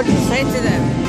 What do you say to them?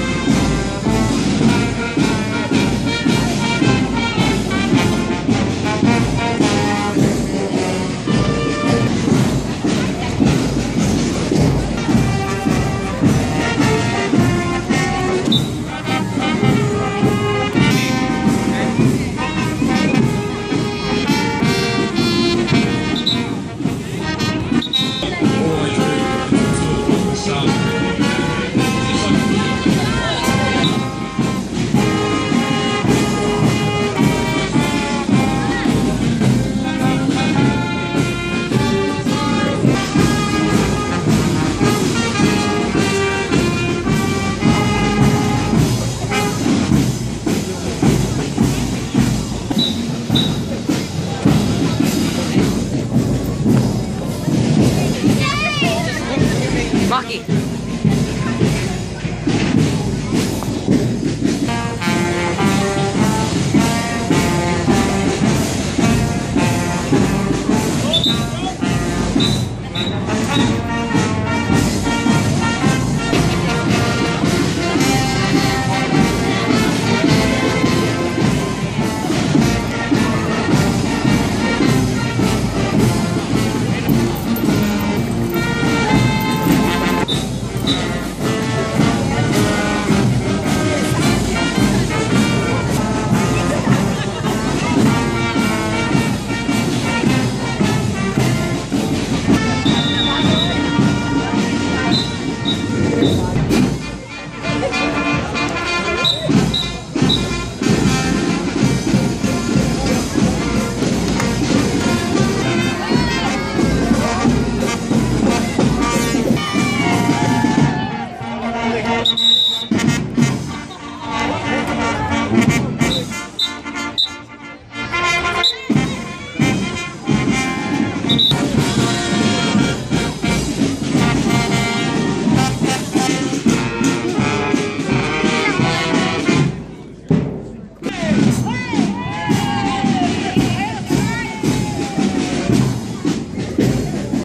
Maki.